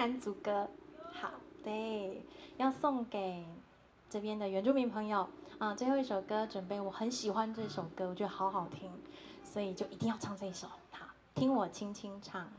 南族歌。好，对，要送给这边的原住民朋友啊。最后一首歌准备，我很喜欢这首歌，我觉得好好听，所以就一定要唱这一首。好，听我轻轻唱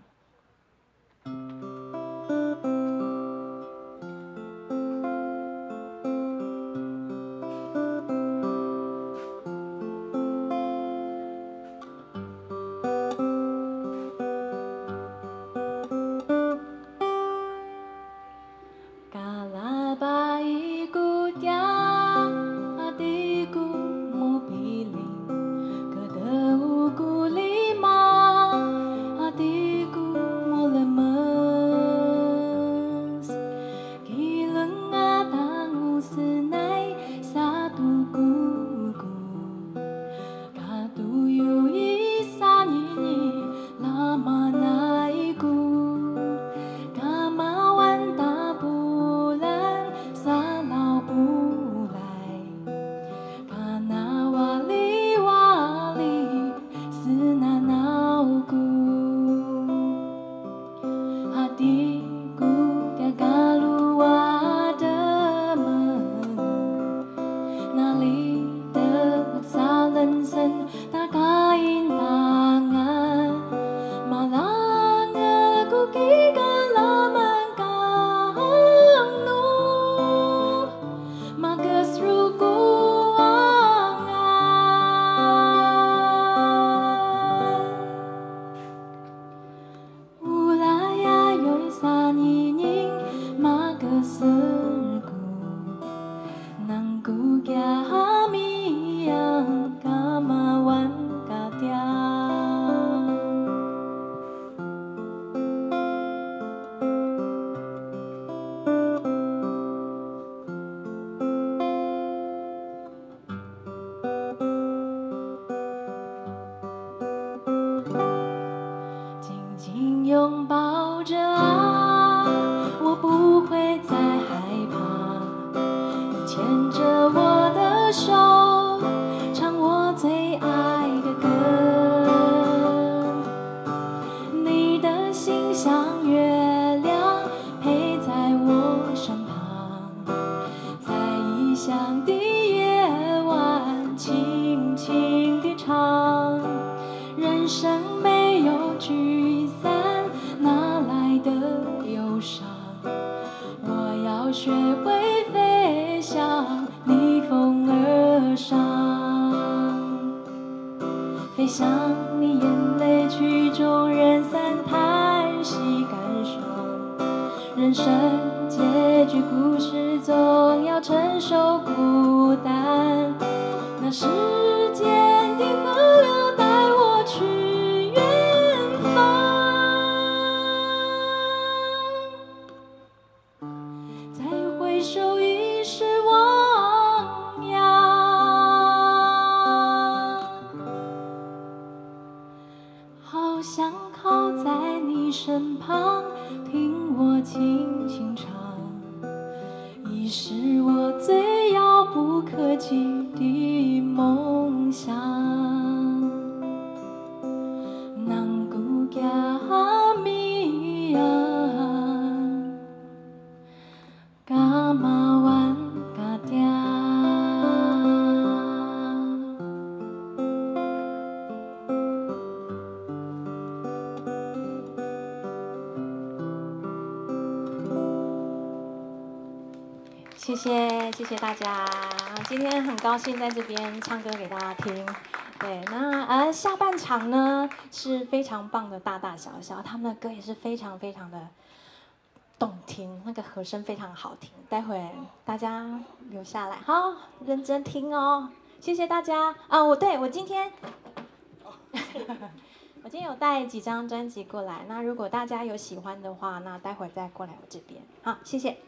拥抱着啊我不会再害怕你牵着我的手唱我最爱的歌。你的心像月亮陪在我身旁。在异乡的夜晚轻轻地唱。人生没有句学会飞翔，逆风而上。飞翔，你眼泪曲终人散叹息感伤，人生。回首一世汪洋。好想靠在你身旁听我轻轻唱你是我最遥不可及的谢谢谢谢大家，今天很高兴在这边唱歌给大家听。对，那呃下半场呢是非常棒的大大小小，他们的歌也是非常非常的动听，那个和声非常好听。待会大家留下来，好认真听哦。谢谢大家啊！我对我今天，我今天有带几张专辑过来，那如果大家有喜欢的话，那待会再过来我这边。好，谢谢。